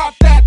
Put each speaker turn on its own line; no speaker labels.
got that.